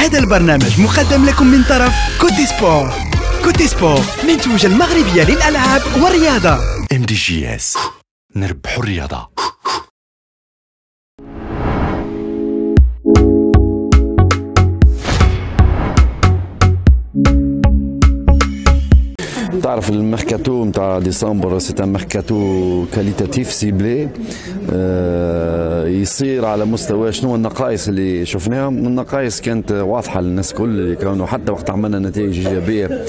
هذا البرنامج مقدم لكم من طرف Cote Sport. Cote Sport منتوجة المغربية للألعاب والرياضة. MDJS نربح الرياضة. تعرف الميركاتو نتاع ديسمبر c'est mercato qualitatif ciblé آه يصير على مستوى شنو النقائص اللي شفناها النقائص كانت واضحة للناس الكل كانوا حتى وقت عملنا نتائج إيجابية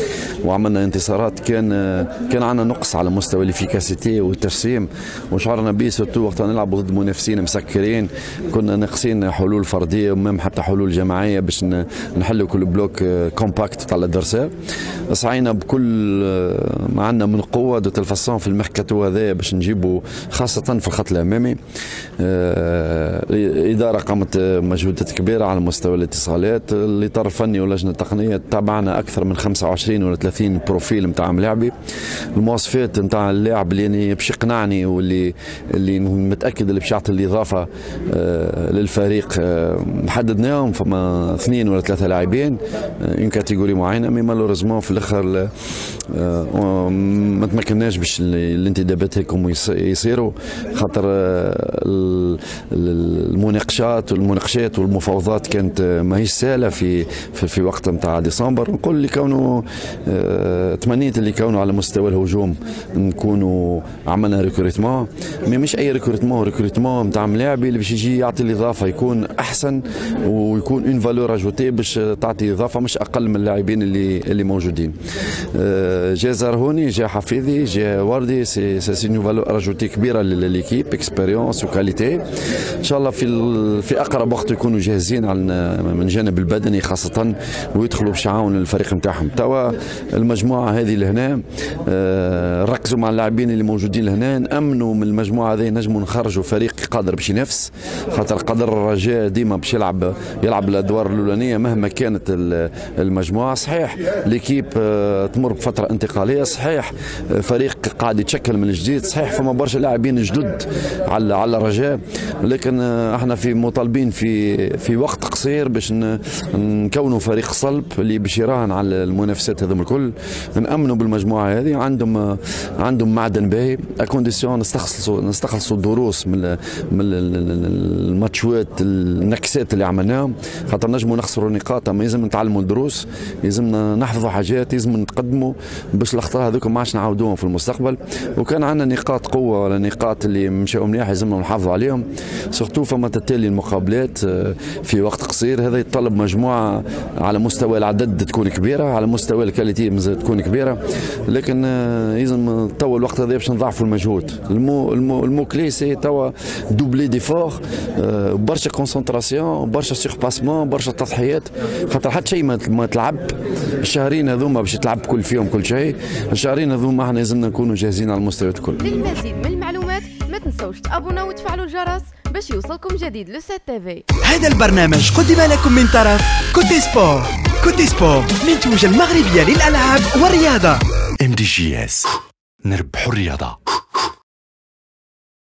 وعملنا انتصارات كان كان عندنا نقص على مستوى ال efficacité والترسيم. وشعرنا به surtout وقت نلعبوا ضد منافسين مسكرين كنا ناقصين حلول فردية و même حتى حلول جماعية باش نحلوا كل bloc compact تاع l'adversaire سعينا بكل ما عندنا من قوة de toute façon في الميركاتو هذا باش نجيبوا خاصة في الخط الأمامي. الاداره قامت مجهودات كبيرة على مستوى الاتصالات الاطار الفني واللجنه التقنيه تابعنا أكثر من 25 ولا 30 profil نتاع ملاعبي. المواصفات نتاع اللاعب اللي باش يقنعني واللي اللي متأكد اللي باش يعطي الإضافة للفريق حددناهم فما اثنين ولا ثلاثة لاعبين une catégorie معينة. mais malheureusement في الأخر ما تمكناش باش الانتدابات هيكم يصيروا خاطر المناقشات والمناقشات والمفاوضات كانت ماهيش سهلة في في, وقت نتاع ديسمبر. نقول اللي كونوا تمنيت اللي كونوا على مستوى الهجوم نكونوا عملنا recrutement mais مش أي recrutement recrutement نتاع ملاعبي اللي باش يجي يعطي الإضافة يكون أحسن ويكون une valeur ajoutée باش تعطي إضافة مش أقل من اللاعبين اللي اللي موجودين. جا زرهوني جا حفيظي جا وردي c'est c'est une valeur ajoutée كبيره لل équipe expérience و qualité إن شاء الله في في أقرب وقت يكونوا جاهزين على من الجانب البدني خاصة ويدخلوا باش يعاونوا الفريق نتاعهم. توا المجموعة هذه لهنا ركزوا مع اللاعبين اللي موجودين لهنا نأمنوا من المجموعة هذه نجموا نخرجوا فريق قادر باش ينافس. خاطر قدر الرجاء ديما باش يلعب يلعب الأدوار الأولانية مهما كانت المجموعة. صحيح ليكيب تمر بفترة انتقالية. صحيح. فريق قاعد يتشكل من جديد صحيح فما برشا لاعبين جدد على على الرجاء. لكن إحنا في مطالبين في في وقت قصير باش نكونوا فريق صلب اللي باش يراهن على المنافسات هذوم الكل. نأمنوا بالمجموعة هذه. عندهم عندهم معدن باهي. اكونديسيون نستخلصوا نستخلصوا الدروس من من الماتشوات النكسات اللي عملناهم. خاطر نجموا نخسروا نقاط أما لازم نتعلموا الدروس لازم نحفظوا حاجات لازم نتقدموا باش الأخطاء هذوك ما عادش نعاودوهم في المستقبل. وكان عندنا نقاط قوة ولا نقاط اللي مشاو مليح لازمنا نحافظوا عليهم. surtout فما تتالي المقابلات في وقت قصير. هذا يتطلب مجموعة على مستوى العدد تكون كبيرة على مستوى ال qualité تكون كبيرة. لكن لازم توا الوقت هذا باش نضاعفوا المجهود. le mot le mot, le mot clé c'est توا doubler d'efforts برشا concentration برشا surpassement برشا تضحيات. خاطر حتى شيء ما تلعب. الشهرين هذوما باش تلعب كل فيهم كل شيء. الشهرين هذوما إحنا لازمنا نكونوا جاهزين على المستويات الكل. للمزيد من المعلومات ما تنسوش تابونا وتفعلوا الجرس باش يوصلكم جديد لو سيت تيفي هذا البرنامج قدم لكم من طرف Cote Sport. Cote Sport منتوجة المغربية للألعاب والرياضة. MDJS نربح الرياضة.